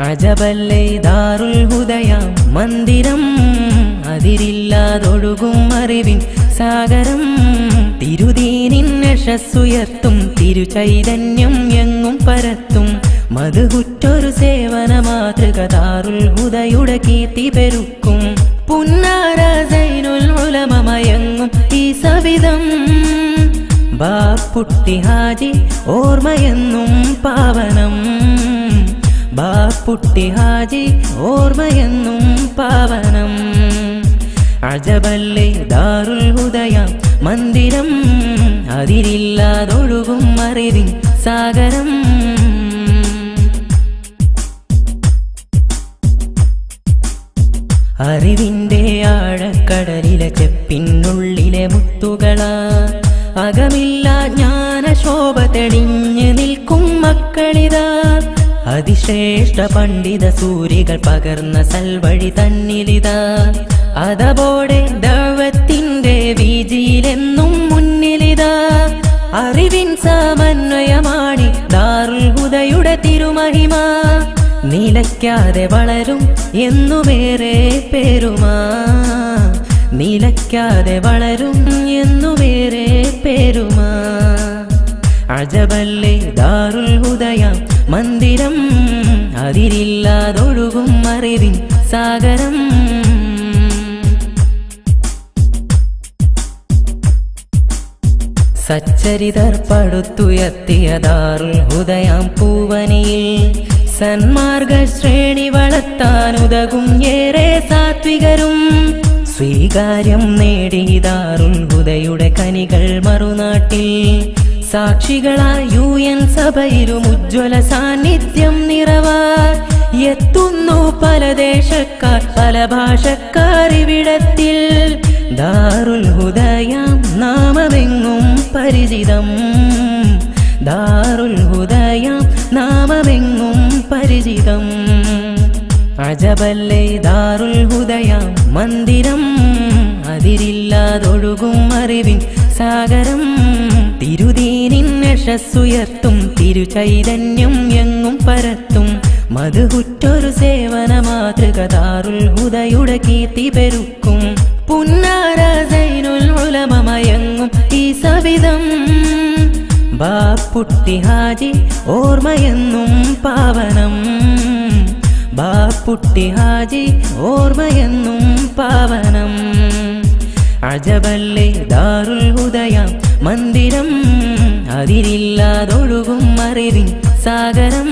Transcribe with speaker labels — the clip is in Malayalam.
Speaker 1: അജബല്ലേ ദാറുൽ ഹുദയാം. മന്ദിരം അതിരില്ലാതൊഴുകും അറിവിൻ സാഗരം. തിരുതീനിൻ യശസ്സുയർത്തും തിരുചൈതന്യം എങ്ങും പരത്തും. മധുകുറ്റൊരു സേവന മാതൃക ദാറുൽ ഹുദയുടെ കീർത്തി പെരുക്കും. പുന്നാര സൈനുൽ ഈ സവിധം. ബാപ്പുട്ടി ഹാജി ഓർമ്മയെന്നും പാവനം ബാപ്പുട്ടി ഹാജി ഓർമ്മയെന്നും പാവനം. അജബല്ലേ ദാറുൽ ഹുദയ മന്ദിരം അതിരില്ലാതൊഴുകും അറിവിൻ സാഗരം. അറിവിന്റെ ആഴക്കടലിലെ ചെപ്പിനുള്ളിലെ മുത്തുകളാ അകമില്ല ജ്ഞാനശോഭ തെളിഞ്ഞു അതിശ്രേഷ്ഠ പണ്ഡിത സൂര്യകൾ പകർന്ന സൽവഴി തന്നിലിതാ. അതപോടെ ദവത്തിന്റെ വീതിയിലെന്നും മുന്നിലിതാ. അറിവിൻ സമന്വയമാണി ദാറുൽ തിരുമഹിമ. നിലയ്ക്കാതെ വളരും എന്നുമേറെ പേരുമാ. നിലയ്ക്കാതെ വളരും എന്നുമേറെ പേരുമാ. അജബല്ലേ ദാറുൽ ഹുദയ മന്ദിരം അതിരില്ലാതൊഴുകും അറിവിൻ സാഗരം. സച്ചരിതർ പടുത്തുയർത്തിയതാറു ഉദയം പൂവനിയിൽ സന്മാർഗ ശ്രേണി വളർത്താനുതകും ഏറെ സാത്വികരും. സ്വീകാര്യം നേടി ദാറുൽ ഹുദയുടെ കനികൾ മറുനാട്ടിൽ സാക്ഷികളായി എൻ സഭയിലും ഉജ്ജ്വല സാന്നിധ്യം നിറവാർ. എത്തുന്നു പല ദേശക്കാർ പല ഭാഷക്കാർ ഇവിടത്തിൽ. ദാറുൽ ഹുദയാം നാമമെങ്ങും പരിചിതം. ദാറുൽ ഹുദയാം നാമമെങ്ങും പരിചിതം. അജബല്ലേ ദാറുൽ ഹുദയാം മന്ദിരം. അതിരില്ലാതൊഴുകും അറിവിൻ സാഗരം. യശസ്സുയർത്തും തിരുചൈതന്യം എങ്ങും പരത്തും. മധുകുറ്റൊരു സേവന മാതൃക ദാറുൽ ഹുദയുടെ കീർത്തി പെരുക്കും. പുന്നാര സൈനുൽ ഉലമമയങ്ങും ഈ സവിധം. ബാപ്പുട്ടി ഹാജി ഓർമ്മയെന്നും പാവനം. ബാപ്പുട്ടി ഹാജി ഓർമ്മയെന്നും പാവനം. അജബല്ലേ ദാറുൽ ഹുദയ മന്ദിരം അതിരില്ലാതൊഴുകും മറിവിൻ സാഗരം.